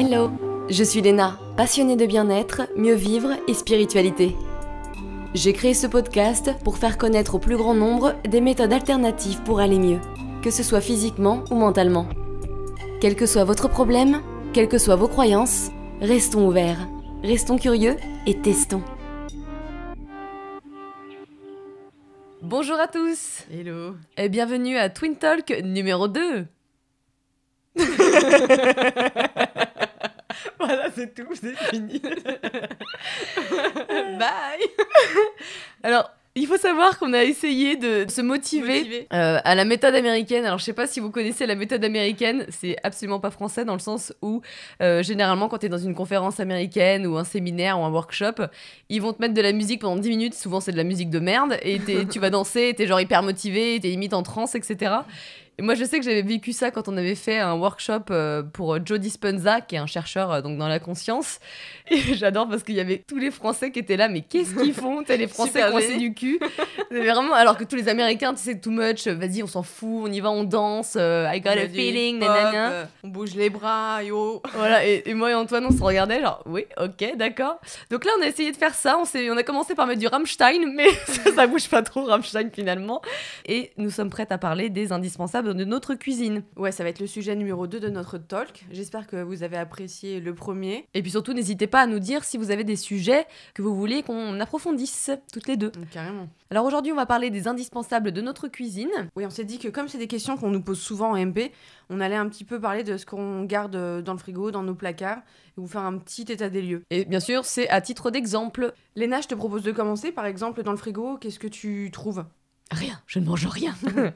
Hello, je suis Léna, passionnée de bien-être, mieux vivre et spiritualité. J'ai créé ce podcast pour faire connaître au plus grand nombre des méthodes alternatives pour aller mieux, que ce soit physiquement ou mentalement. Quel que soit votre problème, quelles que soient vos croyances, restons ouverts, restons curieux et testons. Bonjour à tous Hello. et bienvenue à Twin Talk numéro 2. Voilà, c'est tout, c'est fini. Bye. Alors, il faut savoir qu'on a essayé de se motiver, Motiver. euh, à la méthode américaine. Alors, je sais pas si vous connaissez la méthode américaine, c'est absolument pas français dans le sens où, euh, généralement, quand tu es dans une conférence américaine ou un séminaire ou un workshop, ils vont te mettre de la musique pendant 10 minutes. Souvent, c'est de la musique de merde. Et tu vas danser, t'es genre hyper motivé, t'es limite en transe, etc. Et moi, je sais que j'avais vécu ça quand on avait fait un workshop euh, pour euh, Joe Dispenza, qui est un chercheur euh, donc dans la conscience. Et j'adore parce qu'il y avait tous les Français qui étaient là, mais qu'est-ce qu'ils font? T'as les Français coincés du cul. Vraiment, alors que tous les Américains, tu sais, too much, vas-y, on s'en fout, on y va, on danse, I got On a feeling, nanana. euh, On bouge les bras, yo. Voilà, et, et moi et Antoine, on se regardait, genre, oui, ok, d'accord. Donc là, on a essayé de faire ça, on, on a commencé par mettre du Rammstein, mais ça, ça bouge pas trop, Rammstein, finalement. Et nous sommes prêtes à parler des indispensables de notre cuisine. Ouais, ça va être le sujet numéro 2 de notre talk. J'espère que vous avez apprécié le premier. Et puis surtout, n'hésitez pas à nous dire si vous avez des sujets que vous voulez qu'on approfondisse, toutes les deux. Donc, carrément. Alors aujourd'hui, on va parler des indispensables de notre cuisine. Oui, on s'est dit que comme c'est des questions qu'on nous pose souvent en MP, on allait un petit peu parler de ce qu'on garde euh, dans le frigo, dans nos placards, et vous faire un petit état des lieux. Et bien sûr, c'est à titre d'exemple. Léna, je te propose de commencer. Par exemple, dans le frigo, qu'est-ce que tu trouves? Rien, je ne mange rien.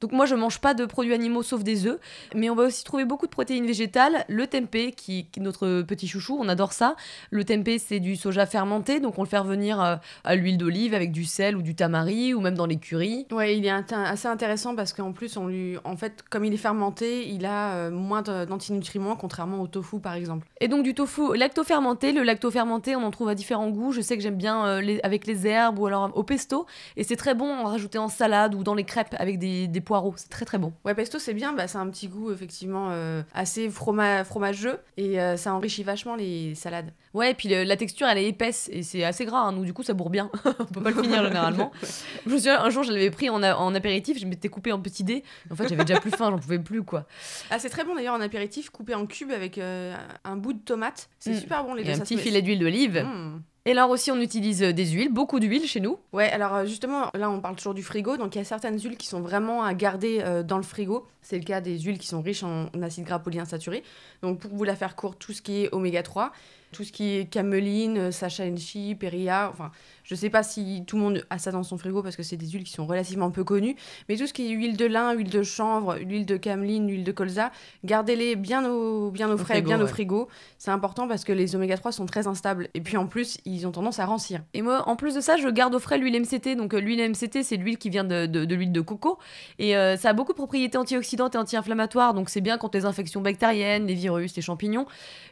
Donc moi je mange pas de produits animaux sauf des œufs, mais on va aussi trouver beaucoup de protéines végétales, le tempeh qui, qui est notre petit chouchou, on adore ça. Le tempeh c'est du soja fermenté, donc on le fait revenir euh, à l'huile d'olive avec du sel ou du tamari ou même dans les currys. Ouais, il est assez intéressant parce qu'en plus, on lui, en fait, comme il est fermenté, il a euh, moins d'antinutriments, contrairement au tofu par exemple. Et donc du tofu lacto-fermenté, le lacto-fermenté on en trouve à différents goûts, je sais que j'aime bien euh, les- avec les herbes ou alors au pesto, et c'est très bon à rajouter en salade ou dans les crêpes avec des, des poireaux, c'est très très bon. Ouais, pesto c'est bien, bah, c'est un petit goût effectivement euh, assez froma- fromageux et euh, ça enrichit vachement les salades. Ouais, et puis le- la texture elle est épaisse et c'est assez gras, hein, donc du coup ça bourre bien. On peut pas le finir généralement. Je me souviens, un jour je l'avais pris en, apéritif, je m'étais coupé en petits dés. En fait j'avais déjà plus faim, j'en pouvais plus quoi. Ah, c'est très bon d'ailleurs en apéritif, coupé en cubes avec euh, un bout de tomate. C'est Mm. super bon les Et deux. un ça petit filet d'huile d'olive. Mm. Et là aussi on utilise euh, des huiles, beaucoup d'huile chez nous. Ouais, alors euh, justement, là on parle toujours du frigo, donc il y a certaines huiles qui sont vraiment à garder euh, dans le frigo. C'est le cas des huiles qui sont riches en, en acides gras polyinsaturés. Donc pour vous la faire courte, tout ce qui est oméga 3, tout ce qui est cameline, euh, Sacha Enchi, Perilla, enfin, je sais pas si tout le monde a ça dans son frigo parce que c'est des huiles qui sont relativement peu connues, mais tout ce qui est huile de lin, huile de chanvre, huile de cameline, huile de colza, gardez-les bien au, bien au frais, frigo, bien au frigo. C'est important parce que les oméga 3 sont très instables et puis en plus, ils ont tendance à rancir. Et moi, en plus de ça, je garde au frais l'huile MCT. Donc, euh, l'huile MCT, c'est l'huile qui vient de, de- de l'huile de coco. Et euh, ça a beaucoup de propriétés antioxydantes et anti-inflammatoires. Donc, c'est bien contre les infections bactériennes, les virus, les champignons.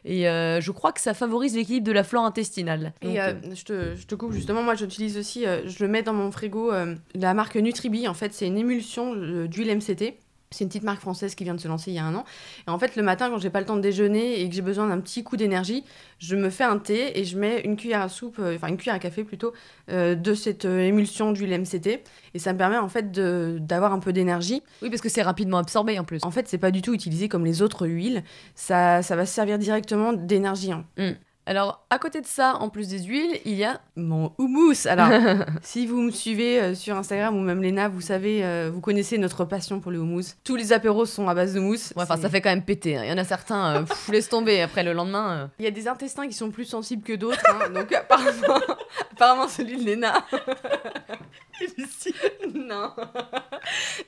Et euh, je crois que ça favorise l'équilibre de la flore intestinale. Donc, Et euh, euh, je, te, je te coupe justement, moi j'utilise aussi, euh, je le mets dans mon frigo, la marque Nutribi, en fait c'est une émulsion d'huile MCT. C'est une petite marque française qui vient de se lancer il y a un an. Et en fait, le matin, quand j'ai pas le temps de déjeuner et que j'ai besoin d'un petit coup d'énergie, je me fais un thé et je mets une cuillère à soupe, euh, enfin une cuillère à café plutôt, euh, de cette euh, émulsion d'huile MCT. Et ça me permet en fait d'avoir un peu d'énergie. oui, parce que c'est rapidement absorbé en plus. En fait, c'est pas du tout utilisé comme les autres huiles. Ça, ça va servir directement d'énergie. hein. Alors, à côté de ça, en plus des huiles, il y a. Mon houmous. Alors, si vous me suivez euh, sur Instagram ou même Léna, vous savez, euh, vous connaissez notre passion pour le houmous. Tous les apéros sont à base de mousse. Ouais, enfin, ça fait quand même péter. hein. Il y en a certains, euh, pff, laisse tomber. Après, le lendemain. euh, Il y a des intestins qui sont plus sensibles que d'autres, hein, donc apparemment, apparemment celui de Léna. Non.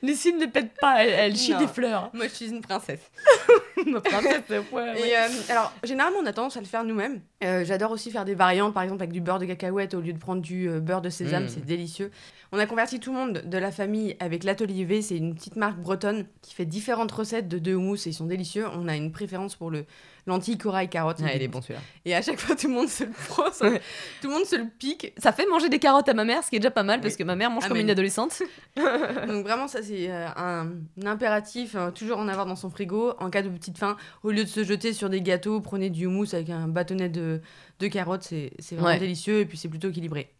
Lucie ne pète pas, elle, elle chie Non. des fleurs. Moi, je suis une princesse. Ma princesse, ouais, ouais. Et, euh, alors, généralement, on a tendance à le faire nous-mêmes. Euh, J'adore aussi faire des variantes, par exemple avec du beurre de cacahuète au lieu de prendre du euh, beurre de sésame, Mm. c'est délicieux. On a converti tout le monde de la famille avec l'Atelier V, c'est une petite marque bretonne qui fait différentes recettes de deux houmous et ils sont délicieux. On a une préférence pour le lentilles, corail, carottes. Ouais, il est bon celui-là. Et à chaque fois, tout le monde se le prend, ça- Ouais. tout le monde se le pique. Ça fait manger des carottes à ma mère, ce qui est déjà pas mal parce que ma mère mange comme Amen. une adolescente. Donc vraiment, ça c'est euh, un, un impératif, euh, toujours en avoir dans son frigo. En cas de petite faim, au lieu de se jeter sur des gâteaux, prenez du houmous avec un bâtonnet de, de carottes, c'est c'est vraiment Ouais. délicieux et puis c'est plutôt équilibré.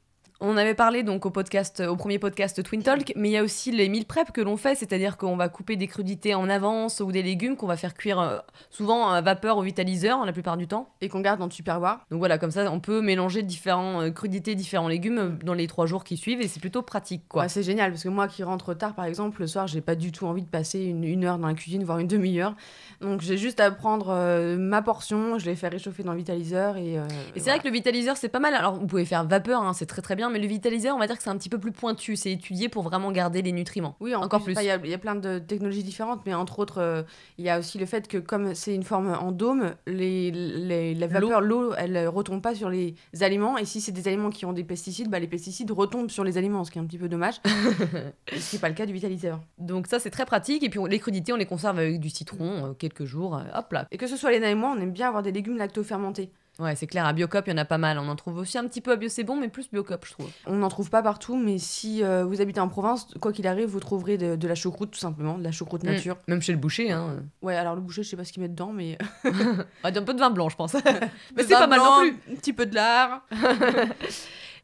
On avait parlé donc au podcast, au premier podcast Twin Talk, mais il y a aussi les meal prep que l'on fait, c'est-à-dire qu'on va couper des crudités en avance ou des légumes qu'on va faire cuire euh, souvent à vapeur ou vitaliseur la plupart du temps. Et qu'on garde dans le tupperware. Donc voilà, comme ça on peut mélanger différents euh, crudités, différents légumes euh, dans les trois jours qui suivent et c'est plutôt pratique quoi. Ouais, c'est génial parce que moi qui rentre tard, par exemple, le soir, j'ai pas du tout envie de passer une, une heure dans la cuisine, voire une demi-heure. Donc j'ai juste à prendre euh, ma portion, je les fais réchauffer dans le vitaliseur et. Et c'est vrai que le vitaliseur c'est pas mal. Alors vous pouvez faire vapeur, hein, c'est très très bien, mais le vitaliseur on va dire que c'est un petit peu plus pointu, c'est étudié pour vraiment garder les nutriments. Oui, en Encore plus. Il y, a- il y a plein de technologies différentes, mais entre autres, euh, il y a aussi le fait que comme c'est une forme en dôme, les, les- la vapeur, l'eau, elle euh, retombe pas sur les aliments. Et si c'est des aliments qui ont des pesticides, bah, les pesticides retombent sur les aliments, ce qui est un petit peu dommage. ce qui n'est pas le cas du vitaliseur. Donc ça c'est très pratique et puis on- les crudités on les conserve avec du citron euh, quelques jours, euh, hop là. Et que ce soit Léna et moi, on aime bien avoir des légumes lacto-fermentés. Ouais c'est clair, à Biocop il y en a pas mal, on en trouve aussi un petit peu à Bio c'est bon mais plus Biocop je trouve. On n'en trouve pas partout, mais si euh, vous habitez en province, quoi qu'il arrive, vous trouverez de, de la choucroute, tout simplement, de la choucroute nature. Mm. Même chez le boucher hein. Ouais, alors le boucher, je sais pas ce qu'il met dedans, mais. Ah, un peu de vin blanc je pense. mais c'est pas mal non plus. Un petit peu de lard.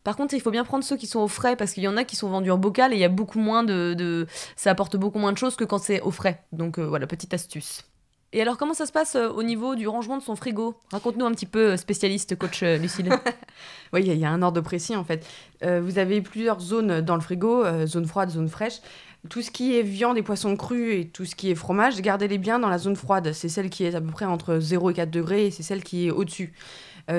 Par contre, il faut bien prendre ceux qui sont au frais parce qu'il y en a qui sont vendus en bocal et il y a beaucoup moins de, de- ça apporte beaucoup moins de choses que quand c'est au frais. Donc euh, voilà, petite astuce. Et alors, comment ça se passe euh, au niveau du rangement de son frigo? Raconte-nous un petit peu, euh, spécialiste, coach euh, Lucille. Oui, il y, a- un ordre précis en fait. Vous avez plusieurs zones dans le frigo, zone froide, zone fraîche. Tout ce qui est viande et poissons crus et tout ce qui est fromage, gardez-les bien dans la zone froide. C'est celle qui est à peu près entre 0 et 4 degrés et c'est celle qui est au-dessus.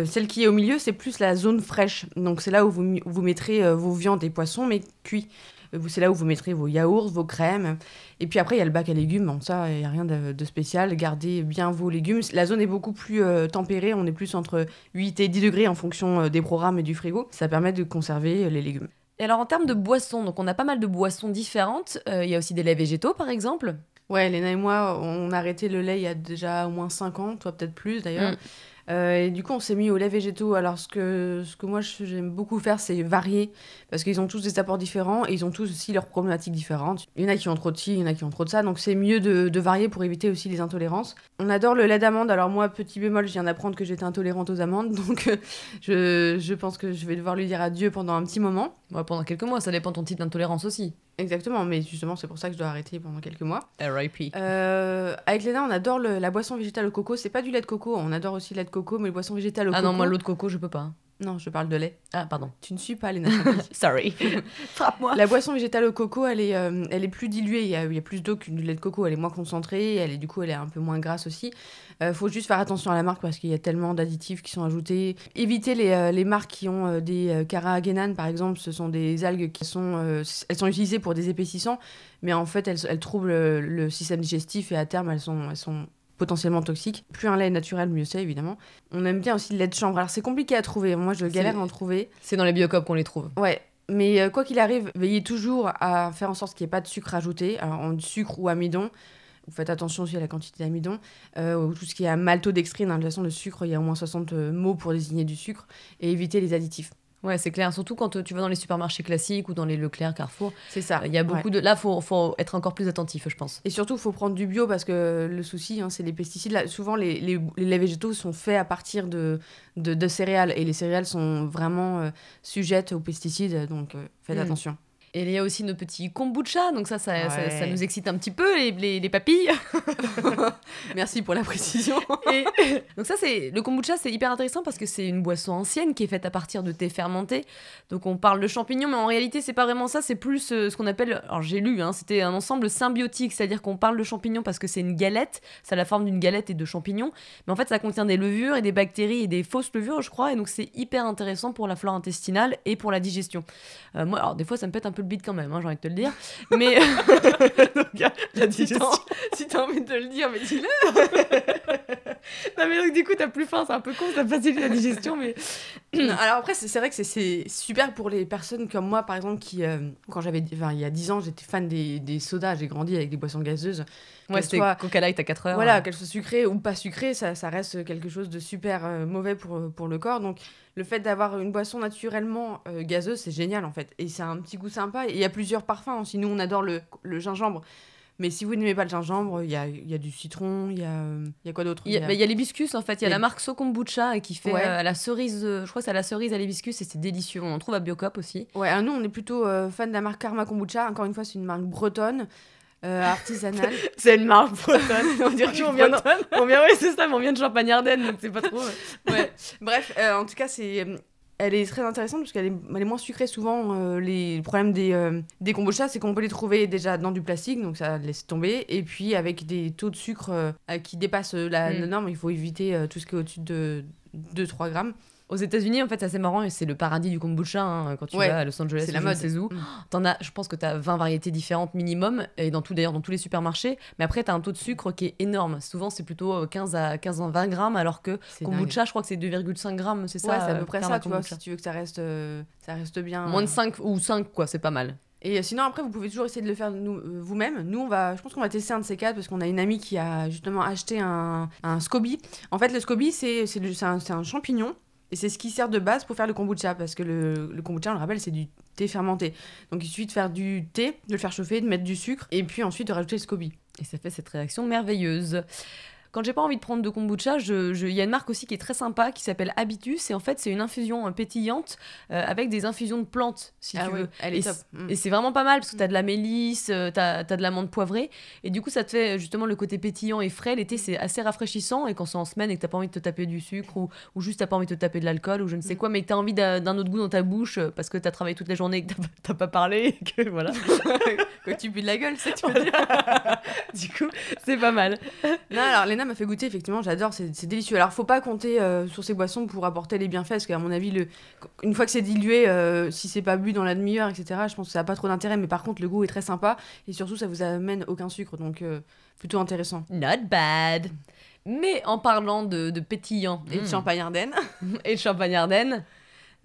Celle qui est au milieu, c'est plus la zone fraîche. Donc c'est là où vous, vous mettrez vos viandes et poissons, mais cuits. Euh, C'est là où vous mettrez vos yaourts, vos crèmes. Et puis après, il y a le bac à légumes. Bon, ça, il n'y a rien de, de spécial. Gardez bien vos légumes. La zone est beaucoup plus euh, tempérée. On est plus entre 8 et 10 degrés en fonction euh, des programmes et du frigo. Ça permet de conserver les légumes. Et alors, en termes de boissons, donc on a pas mal de boissons différentes. Euh, Il y a aussi des laits végétaux, par exemple. Ouais, Léna et moi, on a arrêté le lait il y a déjà au moins 5 ans, toi peut-être plus d'ailleurs. Mm. Euh, et du coup, on s'est mis au lait végétaux. Alors, ce que, ce que moi j'aime beaucoup faire, c'est varier. Parce qu'ils ont tous des apports différents et ils ont tous aussi leurs problématiques différentes. Il y en a qui ont trop de ci, il y en a qui ont trop de ça. Donc, c'est mieux de, de varier pour éviter aussi les intolérances. On adore le lait d'amande. Alors, moi, petit bémol, je viens d'apprendre que j'étais intolérante aux amandes. Donc, euh, je, je pense que je vais devoir lui dire adieu pendant un petit moment. Ouais, pendant quelques mois, ça dépend de ton type d'intolérance aussi. Exactement, mais justement, c'est pour ça que je dois arrêter pendant quelques mois. R.I.P. Euh, avec Léna, on adore le- la boisson végétale au coco. C'est pas du lait de coco, on adore aussi le lait de coco, mais le boisson végétale au Ah coco. non, moi, l'eau de coco, je peux pas. Non, je parle de lait. Ah, pardon. Tu ne suis pas. Champy. Sorry. Frappe-moi. la boisson végétale au coco, elle est, euh, elle est plus diluée. Il y a, il y a plus d'eau que du lait de coco. Elle est moins concentrée. Elle est, du coup, elle est un peu moins grasse aussi. Euh, faut juste faire attention à la marque parce qu'il y a tellement d'additifs qui sont ajoutés. Évitez les, euh, les marques qui ont euh, des carragénanes, par exemple. Ce sont des algues qui sont, elles sont utilisées pour des épaississants, mais en fait, elles, elles troublent le, le système digestif et à terme, elles sont, elles sont potentiellement toxiques. Plus un lait est naturel, mieux c'est évidemment. On aime bien aussi le lait de chanvre. Alors c'est compliqué à trouver. Moi, je galère à en trouver. C'est dans les biocop qu'on les trouve. Ouais. Mais euh, quoi qu'il arrive, veillez toujours à faire en sorte qu'il n'y ait pas de sucre ajouté, alors en sucre ou amidon. Vous faites attention aussi à la quantité d'amidon. Euh, ou tout ce qui est à maltodextrine, hein. de toute façon, le sucre, il y a au moins 60 mots pour désigner du sucre. Et éviter les additifs. Ouais, c'est clair. Surtout quand euh, tu vas dans les supermarchés classiques ou dans les Leclerc, Carrefour. C'est ça. Il y a beaucoup de. Là, faut, faut être encore plus attentif, je pense. Et surtout, il faut prendre du bio parce que le souci, hein, c'est les pesticides. Là, souvent, les, les, les laits végétaux sont faits à partir de, de, de céréales. Et les céréales sont vraiment euh, sujettes aux pesticides. Donc, euh, faites Mm. attention. Et il y a aussi nos petits kombucha, donc ça, ça, ça, nous excite un petit peu, les, les, les papilles. Merci pour la précision. Et- donc ça, c'est le kombucha, c'est hyper intéressant parce que c'est une boisson ancienne qui est faite à partir de thé fermenté. Donc on parle de champignons, mais en réalité, c'est pas vraiment ça. C'est plus euh, ce qu'on appelle, alors j'ai lu, hein, c'était un ensemble symbiotique, c'est-à-dire qu'on parle de champignons parce que c'est une galette, ça a la forme d'une galette et de champignons, mais en fait, ça contient des levures et des bactéries et des fausses levures, je crois, et donc c'est hyper intéressant pour la flore intestinale et pour la digestion. Euh, moi, alors des fois, ça me pète un peu le bide quand même, hein, j'ai envie de te le dire. Mais donc, la digestion. si t'as envie de le dire, mais dis-le. non mais donc du coup t'as plus faim, c'est un peu con, ça facilite la digestion, mais. Alors après c'est vrai que c'est super pour les personnes comme moi par exemple qui euh, quand j'avais enfin, il y a 10 ans j'étais fan des, des sodas, j'ai grandi avec des boissons gazeuses. Ouais, c'était Coca Light à 4 heures. Voilà, qu'elles soient sucrées ou pas sucrées, ça, ça reste quelque chose de super euh, mauvais pour, pour le corps. Donc le fait d'avoir une boisson naturellement euh, gazeuse, c'est génial en fait. Et c'est un petit goût sympa. Et il y a plusieurs parfums. Nous, on adore le, le gingembre. Mais si vous n'aimez pas le gingembre, il y a, y a, du citron, il y a, y a quoi d'autre Il y, a, y a l'hibiscus en fait. Il y a la marque Sokombucha qui fait euh, la cerise, je crois que c'est la cerise à l'hibiscus et c'est délicieux. On en trouve à Biocop aussi. Ouais, alors nous on est plutôt fan de la marque Karma Kombucha. Encore une fois, c'est une marque bretonne. Euh, artisanale. c'est une marque bretonne. on dirait qu'on vient, de... on vient, oui, c'est ça, mais on vient de Champagne-Ardenne, donc c'est pas trop. ouais. Bref, euh, en tout cas, c'est elle est très intéressante parce qu'elle est, elle est moins sucrée souvent. Euh, les problèmes des, euh, des kombucha, c'est qu'on peut les trouver déjà dans du plastique, donc ça laisse tomber. Et puis avec des taux de sucre euh, qui dépassent la, mm. norme, il faut éviter tout ce qui est au-dessus de 2-3 grammes. Aux États-Unis, en fait, c'est assez marrant et c'est le paradis du kombucha. Hein, quand tu vas à Los Angeles, c'est la mode. C'est où. Mm. as, je pense que tu as 20 variétés différentes minimum, et dans tout, d'ailleurs dans tous les supermarchés. Mais après, tu as un taux de sucre qui est énorme. Souvent, c'est plutôt 15 à 15 à 20 grammes, alors que kombucha, je crois que c'est 2,5 grammes, c'est ça Ouais, c'est à peu près ça, tu vois, si tu veux que ça reste, euh, ça reste bien. Moins de 5 ou 5, quoi, c'est pas mal. Et sinon, après, vous pouvez toujours essayer de le faire euh, vous-même. Nous, on va, je pense qu'on va tester un de ces quatre parce qu'on a une amie qui a justement acheté un, un SCOBY. En fait, le SCOBY, c'est un, un champignon et c'est ce qui sert de base pour faire le kombucha, parce que le, kombucha, on le rappelle, c'est du thé fermenté. Donc il suffit de faire du thé, de le faire chauffer, de mettre du sucre, et puis ensuite de rajouter le SCOBY. Et ça fait cette réaction merveilleuse. Quand j'ai pas envie de prendre de kombucha, il y a une marque aussi qui est très sympa qui s'appelle Habitus et en fait c'est une infusion euh, pétillante euh, avec des infusions de plantes si ah tu veux. Elle est et top. Et c'est vraiment pas mal parce que tu as de la mélisse, euh, tu as, de l'amande poivrée et du coup ça te fait justement le côté pétillant et frais. L'été c'est assez rafraîchissant et quand c'est en semaine et que t'as pas envie de te taper du sucre ou, ou juste t'as pas envie de te taper de l'alcool ou je ne sais mm. quoi mais que t'as envie d'un autre goût dans ta bouche parce que t'as travaillé toute la journée et que t'as pas parlé et que voilà. que tu pues de la gueule, c'est tu veux dire. du coup c'est pas mal. Non alors Léna m'a fait goûter effectivement j'adore, c'est délicieux. Alors, faut pas compter euh, sur ces boissons pour apporter les bienfaits, parce qu'à mon avis, le... une fois que c'est dilué, euh, si c'est pas bu dans la demi-heure, etc., je pense que ça a pas trop d'intérêt. Mais par contre, le goût est très sympa, et surtout, ça vous amène aucun sucre, donc euh, plutôt intéressant. Not bad. Mais en parlant de, pétillant et de champagne Ardenne, et de champagne Ardenne,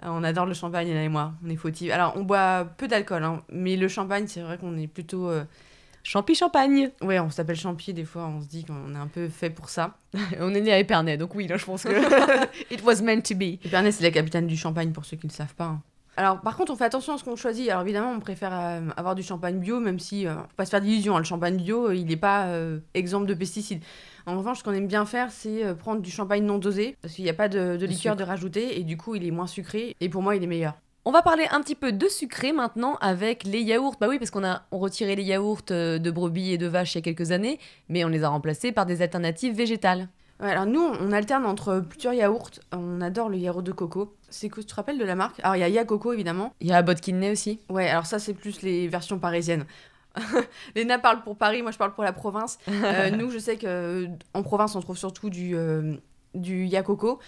on adore le champagne, Anna et moi. On est fautifs. Alors, on boit peu d'alcool, hein, mais le champagne, c'est vrai qu'on est plutôt Champi Champagne. Ouais, on s'appelle Champi des fois, on se dit qu'on est un peu fait pour ça. on est né à Épernay, donc oui, là je pense que it was meant to be. Épernay, c'est la capitale du champagne pour ceux qui ne le savent pas. Hein. Alors par contre, on fait attention à ce qu'on choisit. Alors évidemment, on préfère euh, avoir du champagne bio, même si, euh, faut pas se faire d'illusions, hein. le champagne bio, euh, il n'est pas exemple de pesticides. En revanche, ce qu'on aime bien faire, c'est prendre du champagne non dosé, parce qu'il n'y a pas de, de liqueur de rajouter, et du coup, il est moins sucré, et pour moi, il est meilleur. On va parler un petit peu de sucré maintenant avec les yaourts. Bah oui, parce qu'on a on retiré les yaourts euh, de brebis et de vaches il y a quelques années, mais on les a remplacés par des alternatives végétales. alors nous, on alterne entre plusieurs yaourts. On adore le yaourt de coco. C'est que tu te rappelles de la marque? Alors il y a Yacoco évidemment. Il y a Bodkinley aussi. Ouais, alors ça c'est plus les versions parisiennes. Léna parle pour Paris, moi je parle pour la province. Euh, nous, je sais que en province, on trouve surtout du euh, du Yacoco.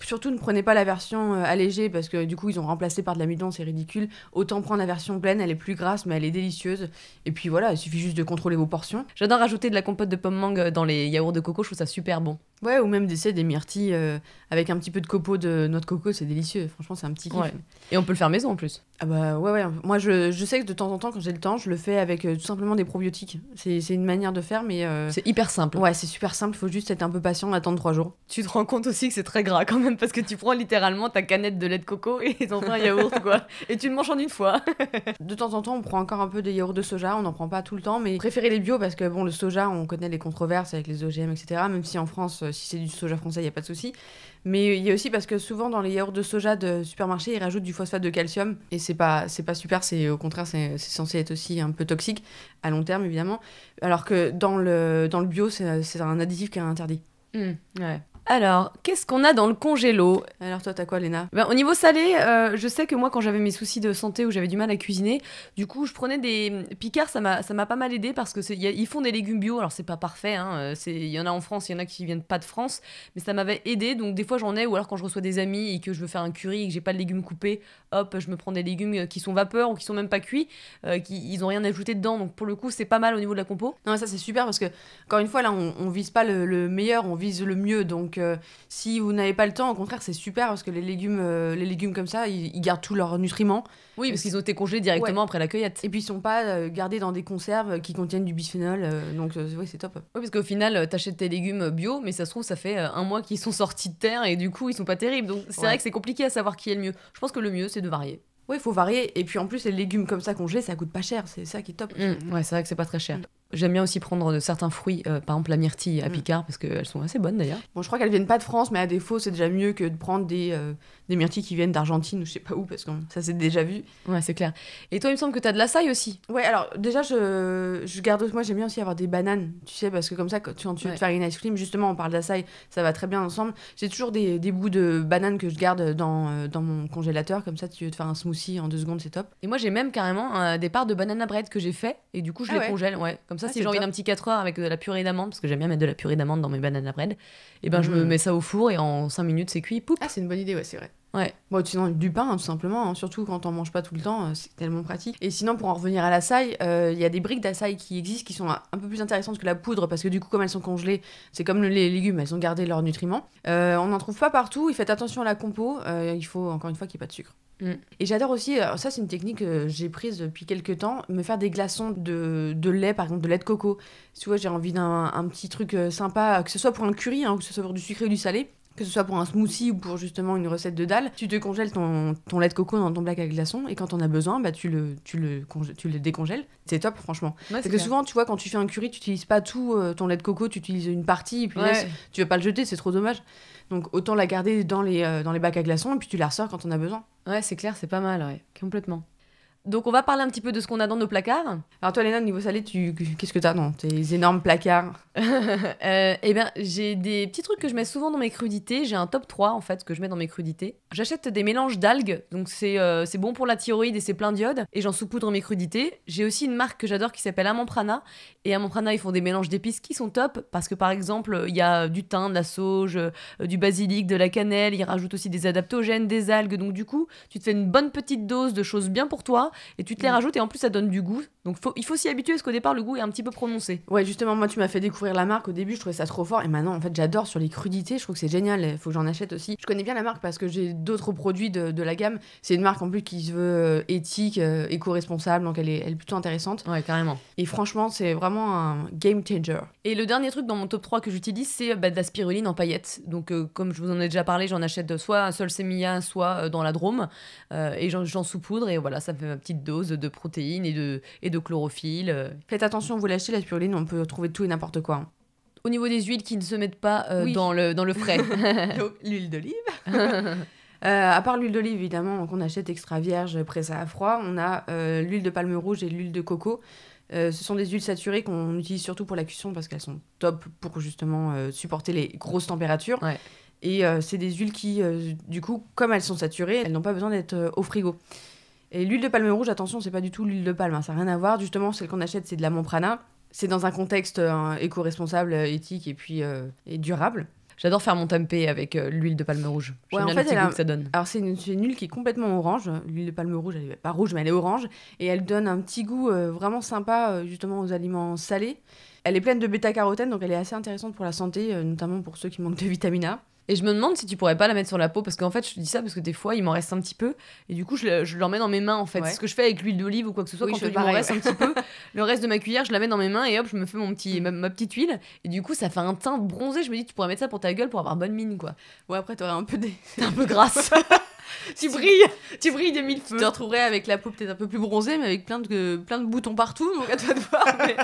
Surtout ne prenez pas la version euh, allégée parce que du coup ils ont remplacé par de l'amidon, c'est ridicule. Autant prendre la version pleine, elle est plus grasse mais elle est délicieuse. Et puis voilà, il suffit juste de contrôler vos portions. J'adore rajouter de la compote de pomme mangue dans les yaourts de coco, je trouve ça super bon. Ouais, ou même des, des myrtilles euh, avec un petit peu de copeaux de noix de coco, c'est délicieux. Franchement, c'est un petit kiff. Et on peut le faire maison en plus. Ah bah ouais, ouais. Moi, je, je sais que de temps en temps, quand j'ai le temps, je le fais avec euh, tout simplement des probiotiques. C'est une manière de faire, mais. C'est hyper simple. Ouais, c'est super simple. Il faut juste être un peu patient, attendre trois jours. Tu te rends compte aussi que c'est très gras quand même parce que tu prends littéralement ta canette de lait de coco et t'en fais un yaourt, quoi. Et tu le manges en une fois. de temps en temps, on prend encore un peu de yaourt de soja. On n'en prend pas tout le temps, mais préférez les bio parce que bon, le soja, on connaît les controverses avec les OGM, etc. Même si en France, euh, si c'est du soja français, il n'y a pas de souci. Mais il y a aussi parce que souvent dans les yaourts de soja de supermarché, ils rajoutent du phosphate de calcium et c'est pas c'est pas super, c'est au contraire c'est censé être aussi un peu toxique à long terme évidemment. Alors que dans le dans le bio, c'est un additif qui est interdit. Mmh, ouais. Alors, qu'est-ce qu'on a dans le congélo Alors toi, t'as quoi, Léna? Ben, Au niveau salé, euh, je sais que moi, quand j'avais mes soucis de santé ou j'avais du mal à cuisiner, du coup, je prenais des. Picard, ça m'a ça m'a pas mal aidé parce que c'est- y a- ils font des légumes bio. Alors, c'est pas parfait. hein, euh, c'est- Il y en a en France, il y en a qui viennent pas de France. Mais ça m'avait aidé. Donc, des fois, j'en ai. Ou alors, quand je reçois des amis et que je veux faire un curry et que j'ai pas de légumes coupés, hop, je me prends des légumes euh, qui sont vapeur ou qui sont même pas cuits. euh, qui, ils ont rien ajouté dedans. Donc, pour le coup, c'est pas mal au niveau de la compo. Non, mais ça c'est super parce que, encore une fois, là, on, on vise pas le, le meilleur, on vise le mieux. Donc, euh, si vous n'avez pas le temps, au contraire, c'est super parce que les légumes, euh, les légumes comme ça, ils, ils gardent tous leurs nutriments. Oui, parce qu'ils ont été congelés directement après la cueillette. Et puis, ils sont pas euh, gardés dans des conserves qui contiennent du bisphénol. euh, donc, ouais, c'est top. Oui, parce qu'au final, t'achètes tes légumes bio, mais ça se trouve, ça fait un mois qu'ils sont sortis de terre et du coup, ils sont pas terribles. Donc, c'est Ouais. vrai que c'est compliqué à savoir qui est le mieux. Je pense que le mieux, c'est de varier. Ouais, il faut varier. Et puis, en plus, les légumes comme ça congelés, ça coûte pas cher. C'est ça qui est top. Mm, Ouais, c'est vrai que c'est pas très cher. Mm. J'aime bien aussi prendre de certains fruits, euh, par exemple la myrtille à Mm. Picard, parce qu'elles sont assez bonnes d'ailleurs. Bon, je crois qu'elles viennent pas de France, mais à défaut, c'est déjà mieux que de prendre des, euh, des myrtilles qui viennent d'Argentine ou je sais pas où, parce que ça, c'est déjà vu. Ouais, c'est clair. Et toi, il me semble que t'as de l'açaï aussi. Ouais, alors déjà, je, je garde. Moi, j'aime bien aussi avoir des bananes, tu sais, parce que comme ça, quand tu, quand tu veux te faire une ice cream, justement, on parle d'açaï, ça va très bien ensemble. J'ai toujours des, des bouts de bananes que je garde dans, euh, dans mon congélateur, comme ça, tu veux te faire un smoothie en deux secondes, c'est top. Et moi, j'ai même carrément euh, des parts de banana bread que j'ai fait, et du coup, je Ah les ouais. congèle. Ouais. Comme ça, Ah, si j'ai envie d'un petit 4 heures avec de la purée d'amande, parce que j'aime bien mettre de la purée d'amande dans mes banana bread, et ben je me Mhm. mets ça au four et en 5 minutes, c'est cuit. Poup. Ah, c'est une bonne idée, ouais, c'est vrai. Ouais. Bon, sinon, du pain, hein, tout simplement, hein, surtout quand on mange pas tout le temps, euh, c'est tellement pratique. Et sinon, pour en revenir à l'açaï, euh, il y a des briques d'açaï qui existent qui sont un peu plus intéressantes que la poudre parce que du coup, comme elles sont congelées, c'est comme les légumes, elles ont gardé leurs nutriments. Euh, on n'en trouve pas partout, et faites attention à la compo, il faut encore une fois qu'il n'y ait pas de sucre. Mm. Et j'adore aussi, ça c'est une technique que j'ai prise depuis quelques temps, me faire des glaçons de, de lait, par exemple de lait de coco. Si tu vois, j'ai envie d'un un petit truc sympa, que ce soit pour un curry, hein, ou que ce soit pour du sucré ou du salé, que ce soit pour un smoothie ou pour justement une recette de dalle, tu te congèles ton, ton lait de coco dans ton black à glaçons et quand on a besoin, bah, tu, le, tu, le tu le décongèles. C'est top, franchement. Ouais, Parce que clair. souvent, tu vois, quand tu fais un curry, tu n'utilises pas tout euh, ton lait de coco, tu utilises une partie et puis Ouais. laisse- tu veux pas le jeter, c'est trop dommage. Donc autant la garder dans les, euh, dans les bacs à glaçons et puis tu la ressors quand on a besoin. Ouais, c'est clair, c'est pas mal, ouais, complètement. Donc on va parler un petit peu de ce qu'on a dans nos placards. Alors toi, Léna, niveau salé, tu... qu'est-ce que t'as dans tes énormes placards? Euh, eh bien, j'ai des petits trucs que je mets souvent dans mes crudités. J'ai un top 3 en fait que je mets dans mes crudités. J'achète des mélanges d'algues, donc c'est euh, c'est bon pour la thyroïde et c'est plein d'iode. Et j'en saupoudre mes crudités. J'ai aussi une marque que j'adore qui s'appelle Amamprana. Et Amamprana, ils font des mélanges d'épices qui sont top parce que par exemple, il y a du thym, de la sauge, euh, du basilic, de la cannelle. Ils rajoutent aussi des adaptogènes, des algues. Donc du coup, tu te fais une bonne petite dose de choses bien pour toi et tu te les Mm. rajoutes et en plus ça donne du goût. Donc faut- il faut s'y habituer parce qu'au départ, le goût est un petit peu prononcé. Ouais, justement, moi, tu m'as fait découvrir la marque au début, je trouvais ça trop fort. Et maintenant, en fait, j'adore sur les crudités, je trouve que c'est génial. Il faut que j'en achète aussi. Je connais bien la marque parce que j'ai d'autres produits de, de la gamme. C'est une marque en plus qui se veut euh, éthique, euh, éco-responsable, donc elle est, elle est plutôt intéressante. Ouais, carrément. Et franchement, c'est vraiment un game changer. Et le dernier truc dans mon top 3 que j'utilise, c'est bah, de la spiruline en paillettes. Donc, euh, comme je vous en ai déjà parlé, j'en achète soit un seul sémilla, soit euh, dans la Drôme. Euh, et j'en, j'en saupoudre, et voilà, ça me fait ma petite dose de protéines et de, et de chlorophylle. euh. Faites attention, vous l'achetez, la spiruline, on peut trouver tout et n'importe quoi. hein. Au niveau des huiles qui ne se mettent pas euh, Oui. dans, le, dans le frais. Donc, l'huile d'olive. Euh, à part l'huile d'olive, évidemment, qu'on achète extra vierge, pressée à froid, on a euh, l'huile de palme rouge et l'huile de coco. Ce sont des huiles saturées qu'on utilise surtout pour la cuisson parce qu'elles sont top pour justement supporter les grosses températures. Ouais. Et c'est des huiles qui, du coup, comme elles sont saturées, elles n'ont pas besoin d'être au frigo. Et l'huile de palme rouge, attention, c'est pas du tout l'huile de palme, hein, ça n'a rien à voir. Justement, celle qu'on achète, c'est de la Monprana. C'est dans un contexte euh, éco-responsable, euh, éthique et puis euh, et durable. J'adore faire mon tempeh avec euh, l'huile de palme rouge. Ouais, en bien fait, le elle a que ça donne. Alors c'est une, huile qui est complètement orange. L'huile de palme rouge, elle est pas rouge, mais elle est orange. Et elle donne un petit goût euh, vraiment sympa justement aux aliments salés. Elle est pleine de bêta-carotène, donc elle est assez intéressante pour la santé, notamment pour ceux qui manquent de vitamine A. Et je me demande si tu pourrais pas la mettre sur la peau, parce qu'en fait, je te dis ça parce que des fois, il m'en reste un petit peu, et du coup, je, le- je l'en mets dans mes mains, en fait. Ouais. C'est ce que je fais avec l'huile d'olive ou quoi que ce soit, Oui, quand je fais il m'en reste ouais. un petit peu, le reste de ma cuillère, je la mets dans mes mains, et hop, je me fais mon petit, ma, ma petite huile, et du coup, ça fait un teint bronzé. Je me dis, tu pourrais mettre ça pour ta gueule pour avoir bonne mine, quoi. Ouais, après t'aurais un peu des... T'es un peu grasse. tu brilles, tu brilles de mille Tu feux. te retrouverais avec la peau peut-être un peu plus bronzée, mais avec plein de, plein de boutons partout, donc à toi de voir. mais-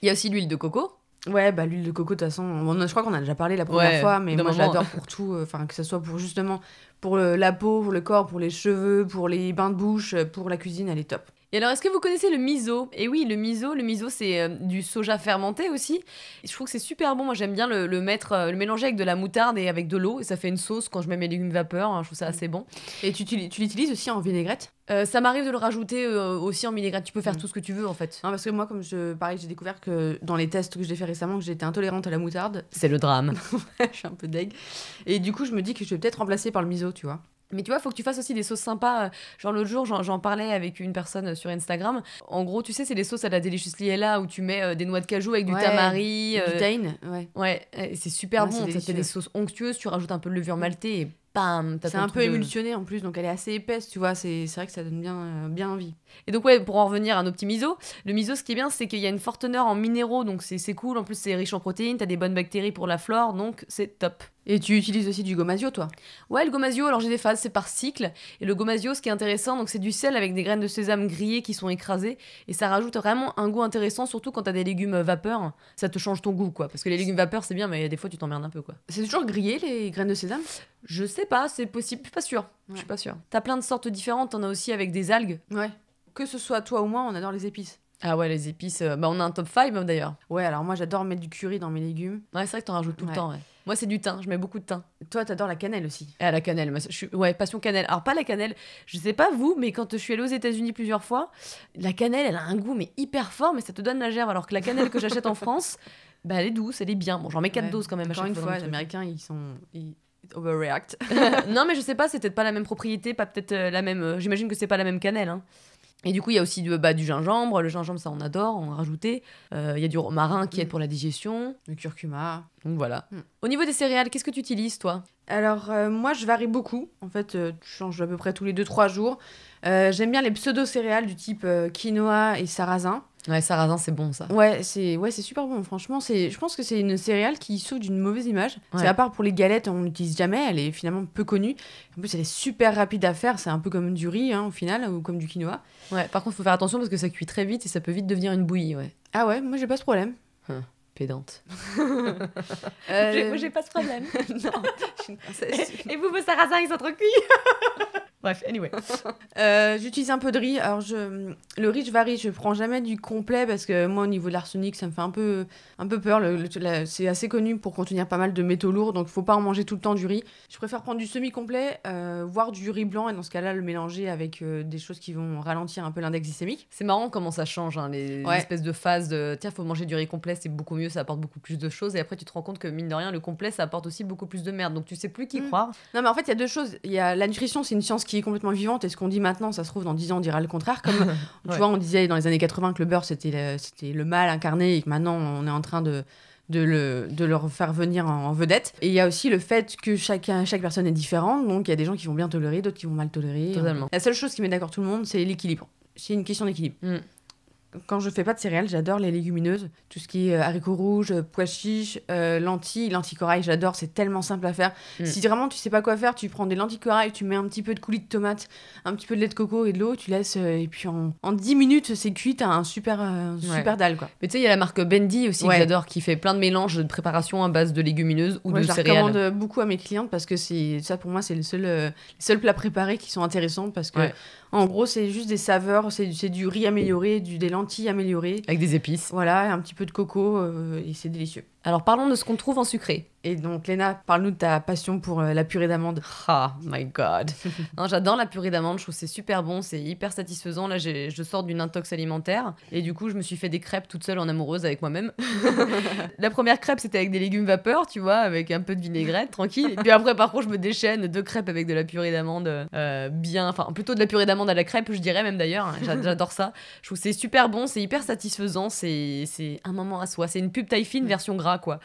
Il y a aussi l'huile de coco. Ouais, bah l'huile de coco, de toute façon, on a- je crois qu'on a déjà parlé la première Ouais, fois, mais moi l'adore pour tout, euh, enfin que ce soit pour justement pour le- la peau, pour le corps, pour les cheveux, pour les bains de bouche, pour la cuisine, elle est top. Et alors, est-ce que vous connaissez le miso? Et oui, le miso, le miso, c'est euh, du soja fermenté aussi. Et je trouve que c'est super bon. Moi, j'aime bien le, le mettre, euh, le mélanger avec de la moutarde et avec de l'eau. Et ça fait une sauce quand je mets mes légumes vapeur. hein, je trouve ça assez bon. Et tu, l'utilises aussi en vinaigrette? Euh, ça m'arrive de le rajouter euh, aussi en vinaigrette. Tu peux faire Mm. tout ce que tu veux en fait. Non, parce que moi, comme je, pareil, j'ai découvert que dans les tests que j'ai fait récemment, que j'étais intolérante à la moutarde. C'est le drame. je suis un peu deg. Et du coup, je me dis que je vais peut-être remplacer par le miso, tu vois. Mais tu vois, faut que tu fasses aussi des sauces sympas. Genre l'autre jour, j'en parlais avec une personne sur Instagram. En gros, tu sais, c'est des sauces à la Delicious Liella où tu mets euh, des noix de cajou avec du Ouais, tamari. Du euh, tahine, ouais. Ouais, c'est super Ouais, bon. c'est Ça fait des sauces onctueuses. Tu rajoutes un peu de levure maltée et bam, t'as C'est un peu de- émulsionné en plus, donc elle est assez épaisse, tu vois. C'est vrai que ça donne bien, euh, bien envie. Et donc, ouais, pour en revenir à nos petits miso, le miso, ce qui est bien, c'est qu'il y a une forte teneur en minéraux, donc c'est cool. En plus, c'est riche en protéines, t'as des bonnes bactéries pour la flore, donc c'est top. Et tu utilises aussi du gomasio, toi Ouais, le gomasio, alors j'ai des phases, c'est par cycle. Et le gomasio, ce qui est intéressant, donc c'est du sel avec des graines de sésame grillées qui sont écrasées. Et ça rajoute vraiment un goût intéressant, surtout quand t'as des légumes vapeur. Ça te change ton goût, quoi. Parce que les légumes vapeur, c'est bien, mais des fois, tu t'emmerdes un peu, quoi. C'est toujours grillé, les graines de sésame? Je sais pas, c'est possible, je suis pas sûre. Je suis pas sûre. T'as plein de sortes différentes, t'en as aussi avec des algues. Ouais. Que ce soit toi ou moi, on adore les épices. Ah ouais, les épices, euh, bah on a un top 5 même, d'ailleurs. Ouais, alors moi, j'adore mettre du curry dans mes légumes. Ouais, c'est vrai que t'en rajoutes tout le Ouais. temps, ouais. Moi, c'est du thym, je mets beaucoup de thym. Toi, t'adores la cannelle aussi. Et à la cannelle, moi, je suis... ouais, passion cannelle. Alors, pas la cannelle, je sais pas vous, mais quand je suis allée aux États-Unis plusieurs fois, la cannelle, elle a un goût, mais hyper fort, mais ça te donne la gerbe. Alors que la cannelle que j'achète en France, bah, elle est douce, elle est bien. Bon, j'en mets 4 Ouais. doses quand même à Encore chaque une fois. dans les le truc. Américains, ils sont. Ils overreact. non, mais je sais pas, c'est peut-être pas la même propriété, pas peut-être euh, la même. euh, J'imagine que c'est pas la même cannelle. hein. Et du coup, il y a aussi du, bah, du gingembre. Le gingembre, ça, on adore, on en rajouter. Euh, Il y a du romarin qui Mm. aide pour la digestion. Le curcuma. Donc voilà. Mm. Au niveau des céréales, qu'est-ce que tu utilises, toi? Alors, euh, moi, je varie beaucoup. En fait, euh, je change à peu près tous les 2-3 jours. Euh, J'aime bien les pseudo-céréales du type quinoa et sarrasin. Ouais, sarrasin, c'est bon, ça. Ouais, c'est ouais, c'est super bon. Franchement, c'est je pense que c'est une céréale qui souffre d'une mauvaise image. Ouais. C'est à part pour les galettes, on l'utilise jamais. Elle est finalement peu connue. En plus, elle est super rapide à faire. C'est un peu comme du riz hein, au final ou comme du quinoa. Ouais, par contre, faut faire attention parce que ça cuit très vite et ça peut vite devenir une bouillie, ouais. Ah ouais, moi j'ai pas ce problème. Pédante. Euh, Moi, j'ai pas ce problème. non, je suis une princesse. et vous, vos sarrasins, ils sont trop cuits Bref, anyway. Euh, J'utilise un peu de riz. Alors, je... le riz, je varie. Je prends jamais du complet parce que moi, au niveau de l'arsenic, ça me fait un peu, un peu peur. C'est assez connu pour contenir pas mal de métaux lourds, donc il faut pas en manger tout le temps du riz. Je préfère prendre du semi-complet, euh, voire du riz blanc, et dans ce cas-là, le mélanger avec euh, des choses qui vont ralentir un peu l'index glycémique. C'est marrant comment ça change, hein, les Ouais. espèces de phases de tiens, faut manger du riz complet, c'est beaucoup mieux, ça apporte beaucoup plus de choses. Et après, tu te rends compte que mine de rien, le complet, ça apporte aussi beaucoup plus de merde. Donc, tu sais plus qui Mm. croire. Non, mais en fait, il y a deux choses. Il y a la nutrition, c'est une science qui est complètement vivante, et ce qu'on dit maintenant, ça se trouve dans 10 ans, on dira le contraire. Comme tu Ouais. vois, on disait dans les années 80 que le beurre, c'était le, le mal incarné, et que maintenant, on est en train de de le, de le faire venir en, en vedette. Et il y a aussi le fait que chacun, chaque personne est différente, donc il y a des gens qui vont bien tolérer, d'autres qui vont mal tolérer. Totalement. La seule chose qui met d'accord tout le monde, c'est l'équilibre. C'est une question d'équilibre. Mm. Quand je fais pas de céréales, j'adore les légumineuses, tout ce qui est euh, haricots rouges, euh, pois chiches, euh, lentilles, lentilles corail, j'adore, c'est tellement simple à faire. Mm. Si vraiment tu sais pas quoi faire, tu prends des lentilles corail, tu mets un petit peu de coulis de tomate, un petit peu de lait de coco et de l'eau, tu laisses, euh, et puis en, en 10 minutes, c'est cuit, t'as un super, Ouais. super dalle quoi. Mais tu sais, il y a la marque Bendy aussi Ouais. que j'adore, qui fait plein de mélanges de préparation à base de légumineuses ou Ouais, de je la céréales. recommande beaucoup à mes clientes parce que c'est ça pour moi c'est le seul, les seuls plats préparés qui sont intéressants parce que en gros c'est juste des saveurs, c'est c'est du riz amélioré, du, des lentilles améliorées, Avec des épices. voilà, un petit peu de coco euh, et c'est délicieux. Alors parlons de ce qu'on trouve en sucré. Et donc Léna, parle-nous de ta passion pour euh, la purée d'amande. Ah, my god. J'adore la purée d'amande, je trouve c'est super bon, c'est hyper satisfaisant. Là, je sors d'une intox alimentaire et du coup, je me suis fait des crêpes toute seule en amoureuse avec moi-même. la première crêpe, c'était avec des légumes vapeur, tu vois, avec un peu de vinaigrette, tranquille. Et puis après, par contre, je me déchaîne deux crêpes avec de la purée d'amande euh, bien, enfin plutôt de la purée d'amande à la crêpe, je dirais même d'ailleurs. hein. J'a- J'adore ça. Je trouve c'est super bon, c'est hyper satisfaisant, c'est c'est un moment à soi. C'est une pub taille fine version gras, quoi.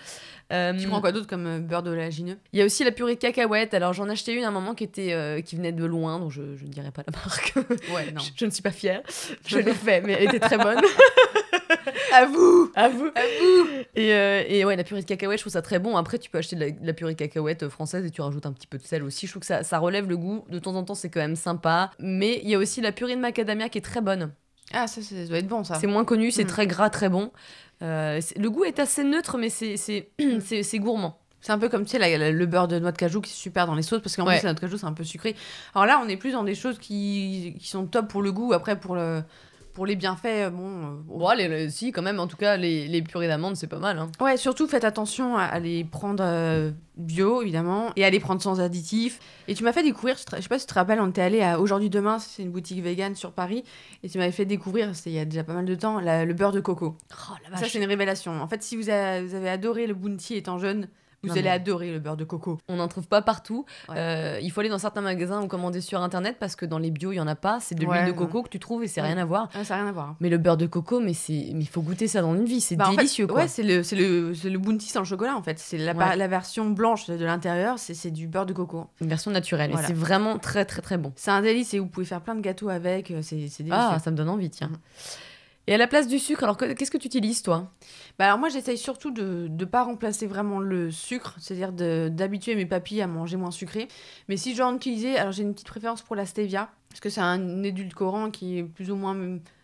Euh, Tu prends quoi d'autre comme euh, beurre d'oléagineux il y a aussi la purée de cacahuètes. Alors j'en ai acheté une à un moment qui était euh, qui venait de loin, donc je, je ne dirai pas la marque. Ouais, non. je, je ne suis pas fière. Je l'ai fait, mais elle était très bonne. à vous à vous. Et, euh, et ouais, la purée de cacahuètes, je trouve ça très bon. Après, tu peux acheter de la, de la purée de cacahuètes française et tu rajoutes un petit peu de sel aussi. Je trouve que ça, ça relève le goût. De temps en temps, c'est quand même sympa. Mais il y a aussi la purée de macadamia qui est très bonne. Ah, ça, ça doit être bon ça. C'est moins connu, c'est Mm. très gras, très bon. Euh, le goût est assez neutre, mais c'est c'est- c'est c'est gourmand. C'est un peu comme tu sais, la- la- le beurre de noix de cajou qui est super dans les sauces parce qu'en Ouais. plus, la noix de cajou c'est un peu sucré. Alors là, on est plus dans des choses qui, qui sont top pour le goût. Après, pour le, pour les bienfaits, bon. euh, Bon, les, les- si, quand même, en tout cas, les, les purées d'amandes, c'est pas mal. Hein. Ouais, surtout faites attention à, à les prendre euh, bio, évidemment, et à les prendre sans additifs. Et tu m'as fait découvrir, je, sais pas si tu te rappelles, on était allé à Aujourd'hui Demain, c'est une boutique vegan sur Paris, et tu m'avais fait découvrir, c'était il y a déjà pas mal de temps, la- le beurre de coco. Oh la Ça, c'est une révélation. En fait, si vous, a- vous avez adoré le bounty étant jeune, vous Non, allez mais- adorer le beurre de coco. On n'en trouve pas partout. Ouais. Euh, il faut aller dans certains magasins ou commander sur internet parce que dans les bio, il y en a pas. C'est de l'huile Ouais, de non. coco que tu trouves et c'est Ouais. rien à voir. Ça rien à voir. Mais le beurre de coco, mais c'est, il faut goûter ça dans une vie. C'est Bah, en fait, délicieux, quoi. Ouais, c'est le, c'est le, c'est le bounty sans le chocolat, en fait. C'est la, la version blanche de l'intérieur, c'est du beurre de coco. Une version naturelle. Voilà. Et c'est vraiment très, très, très bon. C'est un délice et vous pouvez faire plein de gâteaux avec, euh, c'est délicieux. Ah, ça me donne envie, tiens. Mhm. Et à la place du sucre, alors que- qu'est-ce que tu utilises, toi? Bah alors moi j'essaye surtout de ne pas remplacer vraiment le sucre, c'est-à-dire d'habituer mes papilles à manger moins sucré. Mais si je dois en utiliser, alors j'ai une petite préférence pour la stevia, parce que c'est un édulcorant qui est plus ou moins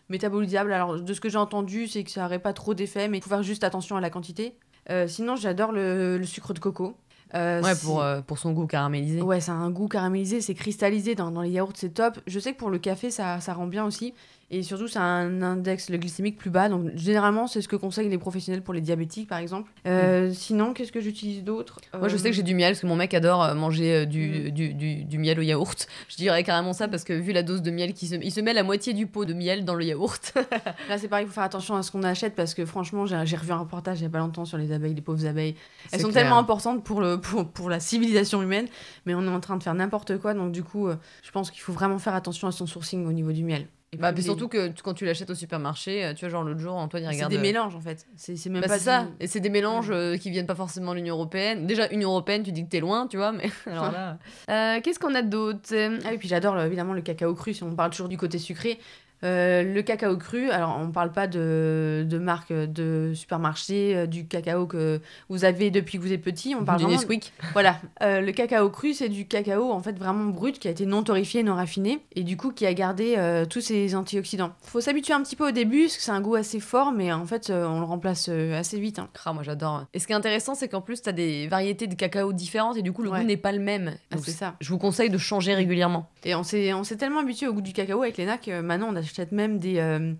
métabolisable. Alors de ce que j'ai entendu, c'est que ça n'aurait pas trop d'effet, mais il faut faire juste attention à la quantité. Euh, sinon j'adore le, le sucre de coco. Euh, Ouais, c'est- pour, euh, pour son goût caramélisé. Ouais, ça a un goût caramélisé, c'est cristallisé dans, dans les yaourts, c'est top. Je sais que pour le café, ça, ça rend bien aussi. Et surtout, ça a un index le glycémique plus bas. Donc, généralement, c'est ce que conseillent les professionnels pour les diabétiques, par exemple. Euh, Sinon, qu'est-ce que j'utilise d'autre Moi, je sais que j'ai du miel parce que mon mec adore euh, manger euh, du, du, du, du miel au yaourt. Je dirais carrément ça parce que vu la dose de miel qui se, il se met la moitié du pot de miel dans le yaourt. Là, c'est pareil, il faut faire attention à ce qu'on achète parce que franchement, j'ai revu un reportage il y a pas longtemps sur les abeilles, les pauvres abeilles. Elles C'est sont clair. tellement importantes pour, le, pour, pour la civilisation humaine, mais on est en train de faire n'importe quoi. Donc, du coup, euh, je pense qu'il faut vraiment faire attention à son sourcing au niveau du miel. Et Bah, puis surtout que tu- quand tu l'achètes au supermarché, euh, tu vois, genre l'autre jour, Antoine, il c'est regarde. des euh, mélanges en fait. C'est c'est même Bah, pas c'est ça, et c'est des mélanges euh, qui viennent pas forcément de l'Union Européenne. Déjà, Union Européenne, tu dis que t'es loin, tu vois, mais alors là. Euh, Qu'est-ce qu'on a d'autre? Ah oui, puis j'adore évidemment le cacao cru, si on parle toujours du côté sucré. Euh, le cacao cru, alors on parle pas de, de marque de supermarché, euh, du cacao que vous avez depuis que vous êtes petit, on parle Du. Nesquik. Voilà, Euh, le cacao cru, c'est du cacao en fait vraiment brut qui a été non torréfié, non raffiné, et du coup qui a gardé tous ses antioxydants. Faut s'habituer un petit peu au début, parce que c'est un goût assez fort, mais en fait on le remplace assez vite. hein. Ah, moi j'adore. Et ce qui est intéressant, c'est qu'en plus, t'as des variétés de cacao différentes et du coup, le Ouais. goût n'est pas le même. Ah, c'est ça. Je vous conseille de changer régulièrement. Et on s'est, tellement habitué au goût du cacao avec Léna que maintenant on achète même des... euh,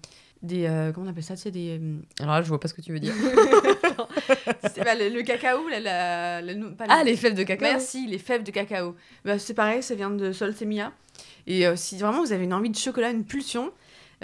des euh, comment on appelle ça, tu sais, des... euh, Alors là, je vois pas ce que tu veux dire. C'est bah, le, le cacao, la, pas ah, le- les fèves de cacao Merci, les fèves de cacao. Bah, c'est pareil, ça vient de Solsemia. Et euh, si vraiment vous avez une envie de chocolat, une pulsion,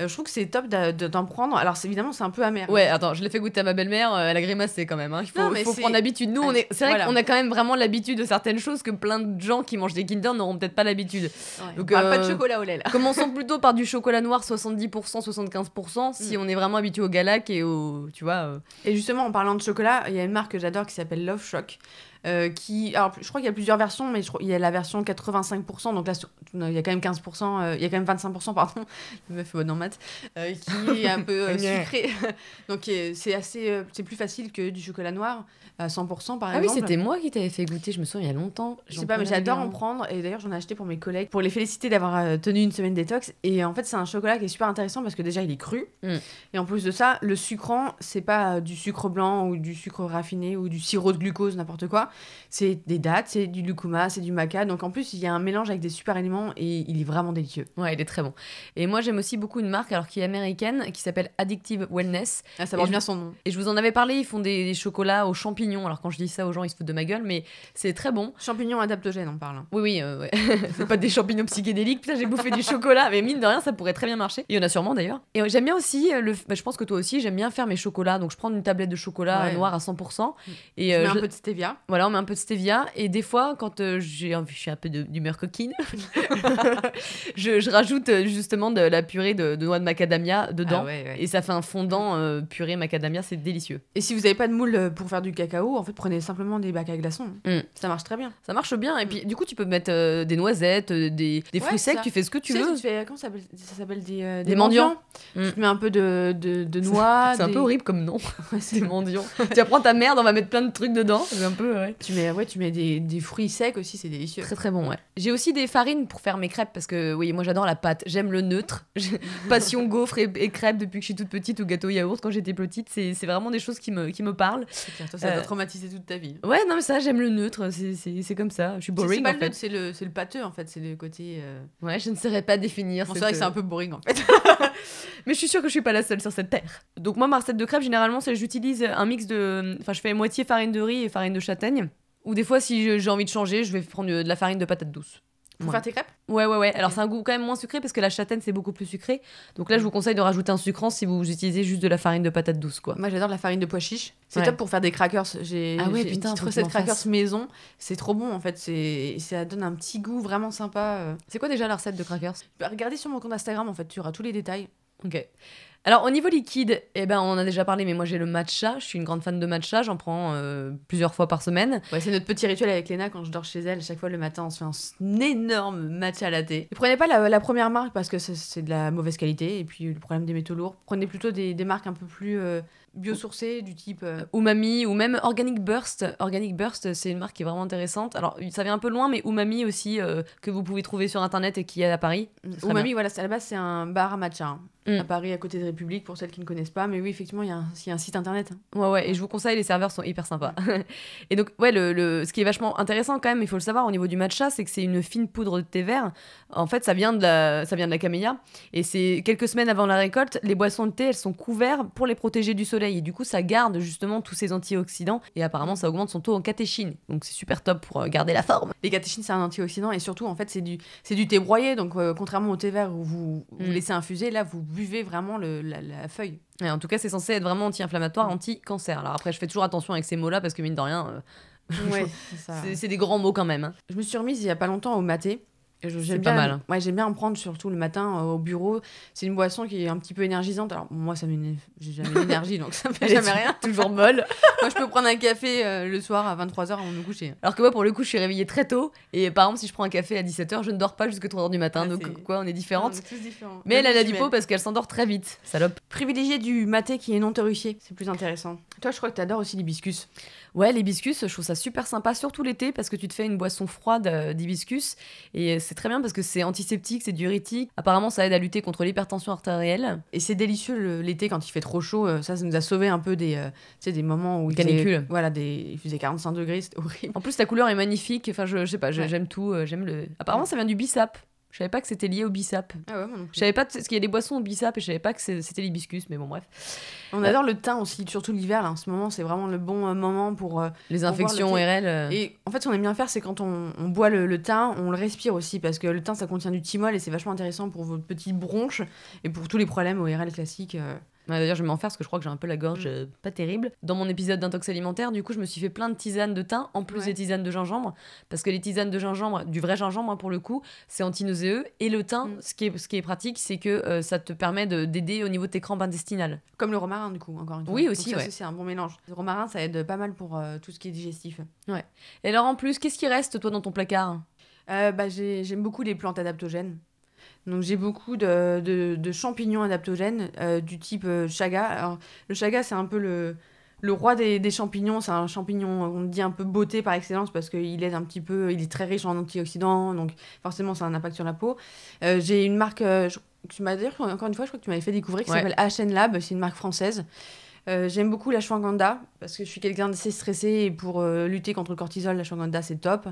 euh, je trouve que c'est top d'en prendre. Alors évidemment, c'est un peu amer. Ouais, attends, je l'ai fait goûter à ma belle-mère, euh, elle a grimacé quand même. hein. Il faut, Non, mais faut prendre l'habitude. Nous, on est, c'est vrai Voilà. qu'on a quand même vraiment l'habitude de certaines choses que plein de gens qui mangent des Kinder n'auront peut-être pas l'habitude. Ouais, Donc, pas de euh, chocolat au lait là. Commençons plutôt par du chocolat noir 70%, 75%, si Mm. on est vraiment habitué au galac et au. Tu vois. euh, Et justement, en parlant de chocolat, il y a une marque que j'adore qui s'appelle Love Shock. Euh, qui, alors, je crois qu'il y a plusieurs versions, mais je crois, il y a la version 85%, donc là, il y a quand même 15%, euh, il y a quand même 25%, pardon, le meuf est bonne en maths, euh, qui est un peu euh, sucré. donc c'est assez, euh, c'est plus facile que du chocolat noir à 100% par Ah oui, exemple. c'était moi qui t'avais fait goûter, je me souviens il y a longtemps. Je sais pas, mais j'adore en prendre. Et d'ailleurs, j'en ai acheté pour mes collègues pour les féliciter d'avoir tenu une semaine détox. Et en fait, c'est un chocolat qui est super intéressant parce que déjà, il est cru. Mm. Et en plus de ça, le sucrant, c'est pas du sucre blanc ou du sucre raffiné ou du sirop de glucose, n'importe quoi. C'est des dattes, c'est du lucuma, c'est du maca. Donc en plus, il y a un mélange avec des super aliments et il est vraiment délicieux. Ouais, il est très bon. Et moi, j'aime aussi beaucoup une marque alors qui est américaine qui s'appelle Addictive Wellness. Ah, ça Et porte bien son nom. Et je vous en avais parlé, ils font des, des chocolats aux champignons. Alors quand je dis ça aux gens, ils se foutent de ma gueule, mais c'est très bon. Champignons adaptogènes, on parle. hein. Oui, oui, euh, ouais. c'est pas des champignons psychédéliques. Putain, j'ai bouffé du chocolat, mais mine de rien, ça pourrait très bien marcher. Il y en a sûrement d'ailleurs. Et j'aime bien aussi, euh, le... bah, je pense que toi aussi, j'aime bien faire mes chocolats. Donc je prends une tablette de chocolat Ouais. euh, noir à 100%. Et Tu euh, mets je- un peu de stevia. Voilà, on met un peu de stevia. Et des fois, quand euh, j'ai envie- je suis un peu d'humeur coquine, je, je rajoute euh, justement de la purée de, de noix de macadamia dedans. Ah ouais, ouais. Et ça fait un fondant euh, purée macadamia, c'est délicieux. Et si vous n'avez pas de moule euh, pour faire du cacao, en fait, prenez simplement des bacs à glaçons. Mm. Ça marche très bien. Ça marche bien. Et puis, du coup, tu peux mettre euh, des noisettes, des, des fruits secs, ça. tu fais ce que tu sais, veux. tu fais, comment ça s'appelle des, Des mendiants. Mm. Tu te mets un peu de, de, de noix. C'est un des- peu horrible comme nom. C'est mendiant. tu vas prendre ta merde, on va mettre plein de trucs dedans. C'est un peu, ouais. Tu mets, ouais, tu mets des, des fruits secs aussi, c'est délicieux. Très très bon, ouais. J'ai aussi des farines pour faire mes crêpes parce que oui, moi j'adore la pâte. J'aime le neutre. Passion gaufre et, et crêpes depuis que je suis toute petite ou gâteau yaourt quand j'étais petite. C'est vraiment des choses qui me, qui me parlent. Clair, toi, ça Euh, t'a traumatisé toute ta vie. Ouais, non, mais ça, j'aime le neutre. C'est- comme ça. Je suis C'est- C'est boring pas en le neutre, c'est le, pâteux en fait, c'est le côté. euh, Ouais, je ne saurais pas définir. Bon, c'est vrai que c'est euh, un peu boring en fait. Mais je suis sûre que je suis pas la seule sur cette terre. Donc moi, ma recette de crêpes, généralement, c'est j'utilise un mix de... Enfin, je fais moitié farine de riz et farine de châtaigne. Ou des fois, si j'ai envie de changer, je vais prendre de la farine de patate douce. Pour Ouais. faire tes crêpes? Ouais, ouais, ouais. Alors, c'est un goût quand même moins sucré parce que la châtaigne, c'est beaucoup plus sucré. Donc là, je vous conseille de rajouter un sucrant si vous utilisez juste de la farine de patate douce, quoi. Moi j'adore la farine de pois chiche. C'est Ouais. top pour faire des crackers. J'ai Ah ouais, j'ai une putain, petite recette crackers maison. C'est trop bon en fait. Ça donne un petit goût vraiment sympa. euh. C'est quoi déjà la recette de crackers? Bah, Regardez sur mon compte Instagram en fait, tu auras tous les détails. Ok. Alors, au niveau liquide, eh ben, on en a déjà parlé, mais moi, j'ai le matcha. Je suis une grande fan de matcha. J'en prends euh, plusieurs fois par semaine. Ouais, c'est notre petit rituel avec Léna quand je dors chez elle. Chaque fois le matin, on se fait un énorme matcha latte. Ne prenez pas la, la première marque parce que c'est- de la mauvaise qualité et puis le problème des métaux lourds. Prenez plutôt des, des marques un peu plus euh, biosourcées, du type. euh, Umami ou même Organic Burst. Organic Burst, c'est une marque qui est vraiment intéressante. Alors, ça vient un peu loin, mais Umami aussi, que vous pouvez trouver sur internet et qui est à Paris. serait Umami, voilà, c'est- à la base, c'est un bar à matcha. hein, Mm. À Paris, à côté de République, pour celles qui ne connaissent pas. Mais oui, effectivement, il y, a un- il y a un site internet. hein. Ouais, ouais, et je vous conseille, les serveurs sont hyper sympas. et donc, ouais, le, le- ce qui est vachement intéressant quand même, il faut le savoir au niveau du matcha, c'est que c'est une fine poudre de thé vert. En fait, ça vient de la, ça vient de la camélia. Et c'est quelques semaines avant la récolte, les boissons de thé, elles sont couvertes pour les protéger du soleil. Et du coup, ça garde justement tous ces antioxydants. Et apparemment, ça augmente son taux en catéchine. Donc, c'est super top pour euh, garder la forme. Les catéchines, c'est un antioxydant et surtout, en fait, c'est du, du thé broyé. Donc, euh, contrairement au thé vert où vous, vous Mm. laissez infuser, là, vous buvez vraiment le, la, la feuille. Et en tout cas, c'est censé être vraiment anti-inflammatoire, anti-cancer. Alors après, je fais toujours attention avec ces mots-là parce que mine de rien, euh, Ouais, c'est des grands mots quand même. hein. Je me suis remise il y a pas longtemps au maté. J'aime pas bien, mal. Ouais, j'aime bien en prendre surtout le matin euh, au bureau. C'est une boisson qui est un petit peu énergisante. Alors moi, ça. J'ai jamais d'énergie, donc ça me fait jamais rien. Toujours molle. Moi, je peux prendre un café euh, le soir à 23h avant de me coucher. Alors que moi, pour le coup, je suis réveillée très tôt. Et par exemple, si je prends un café à 17h, je ne dors pas jusqu'à 3h du matin. Ah, donc, quoi, on est différentes. On est tous différents. Mais elle a la si- parce qu'elle s'endort très vite. Salope. Privilégier du maté qui est non terrifié, c'est plus intéressant. Toi, je crois que tu adores aussi l'hibiscus. Ouais, l'hibiscus, je trouve ça super sympa, surtout l'été, parce que tu te fais une boisson froide euh, d'hibiscus. Et c'est très bien parce que c'est antiseptique, c'est diurétique. Apparemment, ça aide à lutter contre l'hypertension artérielle. Et c'est délicieux l'été quand il fait trop chaud. euh, Ça, ça nous a sauvé un peu des, euh, des moments où Canicule. voilà, des, il faisait 45 degrés, c'était horrible. En plus, la couleur est magnifique. Enfin, je, je sais pas, Ouais. j'aime tout. euh, J'aime le. Apparemment, ça vient du bissap. Je savais pas que c'était lié au bissap. Ah ouais, moi non plus. Je savais pas, parce qu'il y a des boissons au bissap et je savais pas que c'était l'hibiscus, mais bon, bref. On adore le thym aussi, surtout l'hiver. là. En ce moment, c'est vraiment le bon euh, moment pour. euh, Les Pour infections le thé. Euh, Et en fait, ce qu'on aime bien faire, c'est quand on, on boit le, le thym, on le respire aussi, parce que le thym, ça contient du thymol et c'est vachement intéressant pour vos petites bronches et pour tous les problèmes ORL classiques. euh. Ouais, D'ailleurs, je vais m'en faire parce que je crois que j'ai un peu la gorge Mm. euh, pas terrible. Dans mon épisode d'intox alimentaire, du coup, je me suis fait plein de tisanes de thym en plus Ouais. des tisanes de gingembre. Parce que les tisanes de gingembre, du vrai gingembre hein, pour le coup, c'est antinauséeux. Et le thym, Mm. ce, qui est, ce qui est pratique, c'est que euh, ça te permet de- d'aider au niveau de tes crampes intestinales. Comme le romarin, du coup, encore une fois. Oui, aussi, ouais. c'est un bon mélange. Le romarin, ça aide pas mal pour euh, tout ce qui est digestif. Et alors, en plus, qu'est-ce qui reste, toi, dans ton placard? Bah, j'ai- J'aime beaucoup les plantes adaptogènes. Donc j'ai beaucoup de, de- de champignons adaptogènes euh, du type euh, chaga. Alors, le chaga, c'est un peu le, le roi des, des champignons. C'est un champignon, on dit un peu beauté par excellence parce qu'il aide un petit peu, il est très riche en antioxydants, donc forcément ça a un impact sur la peau. Euh, j'ai une marque, euh, je- tu m'as d'ailleurs, encore une fois, je crois que tu m'avais fait découvrir, qui Ouais. s'appelle HN Lab, c'est une marque française. Euh, J'aime beaucoup la ashwagandha parce que je suis quelqu'un d'assez stressé et pour euh, lutter contre le cortisol, la ashwagandha c'est top.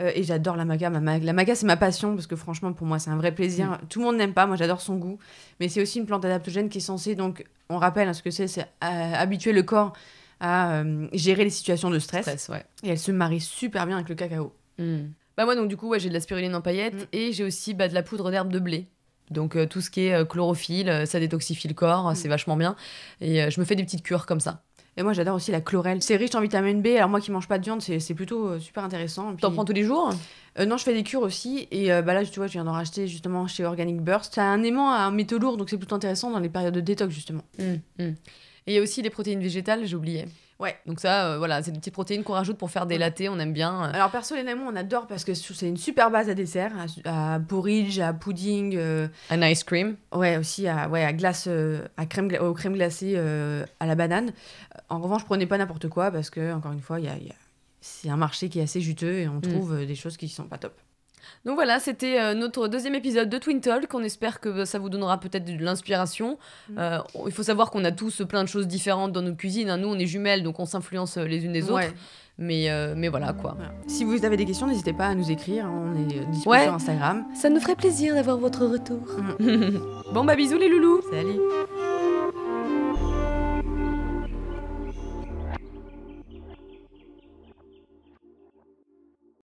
Euh, et j'adore la maca. Ma ma- la maca, c'est ma passion parce que franchement, pour moi, c'est un vrai plaisir. Tout le monde n'aime pas, moi j'adore son goût. Mais c'est aussi une plante adaptogène qui est censée, donc, on rappelle hein, ce que c'est, c'est euh, habituer le corps à euh, gérer les situations de stress. Stress, ouais. Et elle se marie super bien avec le cacao. Mm. Bah moi donc du coup ouais, j'ai de la spiruline en paillettes Mm. et j'ai aussi bah, de la poudre d'herbe de blé. Donc euh, tout ce qui est chlorophylle, ça détoxifie le corps, Mm. c'est vachement bien. Et je me fais des petites cures comme ça. Et moi, j'adore aussi la chlorelle. C'est riche en vitamine B. Alors, moi qui mange pas de viande, c'est c'est plutôt euh, super intéressant. Puis- T'en prends tous les jours? Euh, non, je fais des cures aussi. Et euh, bah là, tu vois, je viens d'en racheter justement chez Organic Burst. Ça a un aimant à un métaux lourd, donc c'est plutôt intéressant dans les périodes de détox, justement. Mm, mm. Et il y a aussi les protéines végétales, oublié. Ouais. Donc ça, euh, voilà, c'est des petites protéines qu'on rajoute pour faire des lattés, on aime bien. euh. Alors, perso, les Naimons, on adore parce que c'est une super base à dessert, à, à porridge, à pudding, euh, Un ice cream. ouais, aussi à, ouais, à glace, euh, à crème, gla- aux glacées, euh, à la banane. En revanche, prenez pas n'importe quoi parce que, encore une fois, y a, y a- c'est un marché qui est assez juteux et on trouve euh, des choses qui sont pas top. Donc voilà, c'était euh, notre deuxième épisode de Twin Talk. On espère que ça vous donnera peut-être de l'inspiration. Mm. Euh, il faut savoir qu'on a tous plein de choses différentes dans nos cuisines. hein. Nous, on est jumelles, donc on s'influence euh, les unes des autres. Ouais. Mais, euh, mais voilà quoi. Si vous avez des questions, n'hésitez pas à nous écrire. On est disponible Ouais. sur Instagram. Ça nous ferait plaisir d'avoir votre retour. Mm. bon bah bisous les loulous Salut